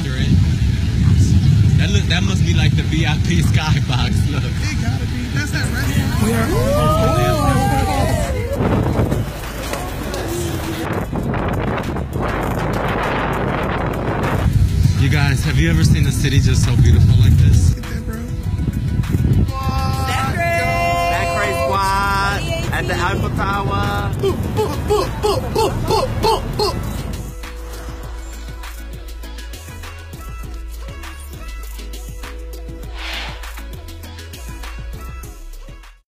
under it. That look. That must be like the VIP skybox. Look. It gotta be. That's that restaurant. We are. You guys, have you ever seen a city just so beautiful like this? Look at that, bro. Snackcrate Squad at the Eiffel Tower.